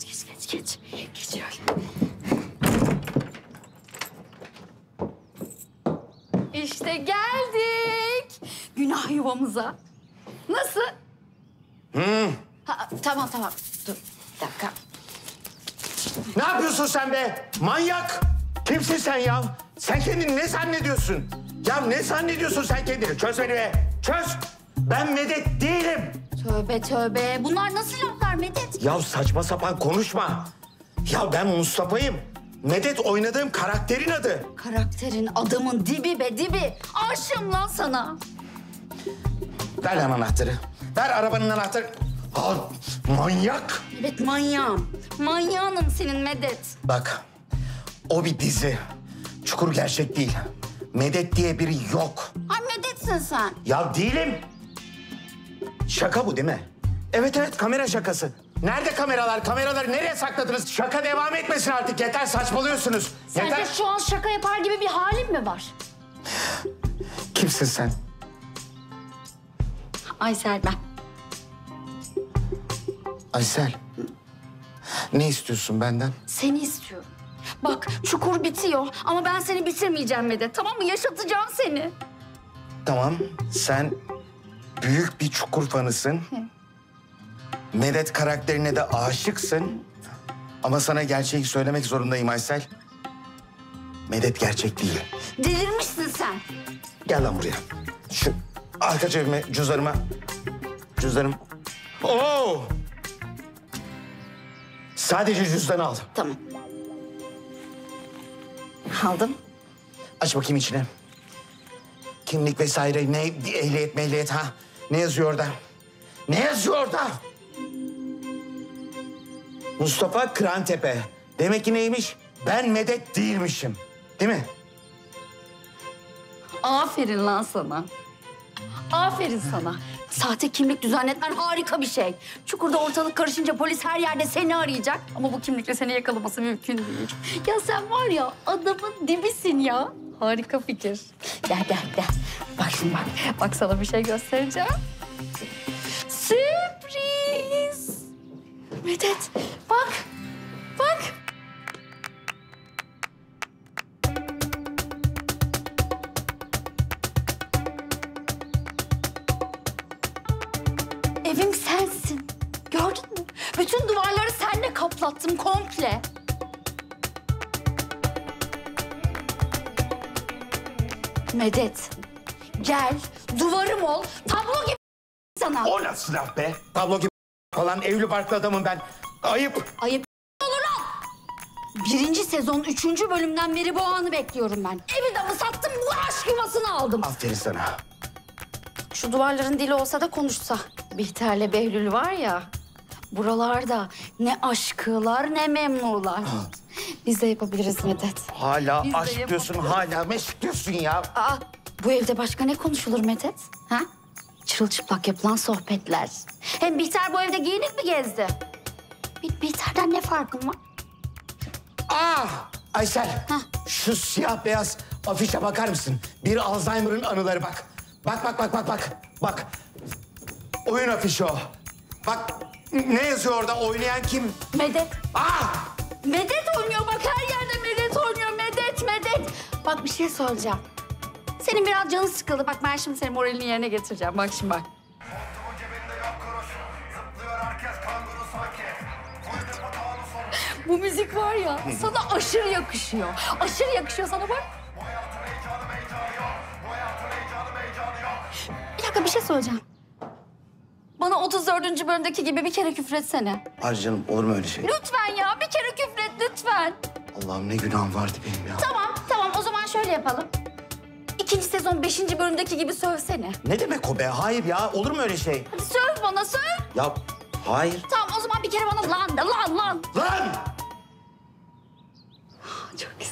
Geç geç geç. Geç şöyle. İşte geldik. Günah yuvamıza. Nasıl? Ha, tamam tamam. Dur bir dakika. Ne yapıyorsun sen be? Manyak! Kimsin sen ya? Sen kendini ne zannediyorsun? Ya ne zannediyorsun sen kendini? Çöz beni be! Çöz! Ben Medet değilim. Tövbe tövbe. Bunlar nasıl laflar Medet? Ya saçma sapan konuşma. Ya ben Mustafa'yım. Medet oynadığım karakterin adı. Karakterin adamın dibi be dibi. Aşığım lan sana. Ver lan anahtarı. Ver arabanın anahtarı. Al, manyak. Evet manyağım. Manyağınım senin Medet. Bak, o bir dizi. Çukur gerçek değil. Medet diye biri yok. Ay Medet'sin sen. Ya değilim. Şaka bu değil mi? Evet evet kamera şakası. Nerede kameralar? Kameraları nereye sakladınız? Şaka devam etmesin artık. Yeter saçmalıyorsunuz. Yeter. Sence şu an şaka yapar gibi bir halin mi var? Kimsin sen? Aysel ben. Aysel. Ne istiyorsun benden? Seni istiyorum. Bak çukur bitiyor ama ben seni bitirmeyeceğim Medet. Tamam mı? Yaşatacağım seni. Tamam sen büyük bir çukur fanısın. Medet karakterine de aşıksın. Ama sana gerçeği söylemek zorundayım Aysel. Medet gerçek değil. Delirmişsin sen. Gel lan buraya. Şu arka cebime, cüzdanıma. Cüzdanım. Oo! Sadece cüzdanı al. Tamam. Aldım. Aç bakayım içine. Kimlik vesaire, ne ehliyet mehliyet ha? Ne yazıyor orada? Ne yazıyor orada? Mustafa Kırantepe. Demek ki neymiş? Ben medet değilmişim. Değil mi? Aferin lan sana. Aferin sana. Sahte kimlik düzenletmen harika bir şey. Çukurda ortalık karışınca polis her yerde seni arayacak. Ama bu kimlikle seni yakalaması mümkün değil. Ya sen var ya adamın dibisin ya. Harika fikir. Gel gel gel. Bak şimdi bak. Bak sana bir şey göstereceğim. Sürpriz. Medet bak. Bak. Evim sensin. Gördün mü? Bütün duvarları senle kaplattım komple. Medet, gel duvarım ol, tablo gibi sana. O nasıl laf be? Tablo gibi falan evli barklı adamım ben. Ayıp. Ayıp olur lan. Birinci sezon üçüncü bölümden beri bu anı bekliyorum ben. Evi damı sattım, bu aşk yuvasını aldım. Aferin sana. Şu duvarların dili olsa da konuşsa. Bihter'le Behlül var ya, buralarda ne aşkılar ne memnular. Biz de yapabiliriz Medet. Hala Biz aşk diyorsun, hala meşk diyorsun ya. Aa, bu evde başka ne konuşulur Medet? Ha? Çırılçıplak yapılan sohbetler. Hem Bihter bu evde giyinik mi gezdi? Benim Bihter'den ne farkım var? Ah! Aysel, Hah. şu siyah beyaz afişe bakar mısın? Bir Alzheimer'ın anıları bak. Bak, bak, bak, bak, bak. Bak. Oyun afişi o. Bak, ne yazıyor orada? Oynayan kim? Medet. Ah! Medet oynuyor bak her yerde Medet oynuyor. Medet, Medet. Bak bir şey söyleyeceğim. Senin biraz canın sıkıldı. Bak ben şimdi senin moralini yerine getireceğim. Bak şimdi bak. Bu müzik var ya sana aşırı yakışıyor. Aşırı yakışıyor sana bak. Bir dakika bir şey söyleyeceğim. Bana 34. bölümdeki gibi bir kere küfretsene. Hadi canım, olur mu öyle şey? Lütfen ya bir kere küfret lütfen. Allah'ım ne günahım vardı benim ya. Tamam tamam o zaman şöyle yapalım ikinci sezon beşinci bölümdeki gibi sövsene. Ne demek o be? Hayır ya. Olur mu öyle şey? Hadi söv bana söv. Ya hayır. Tamam o zaman bir kere bana lan de lan lan. Lan! Ah, çok güzel.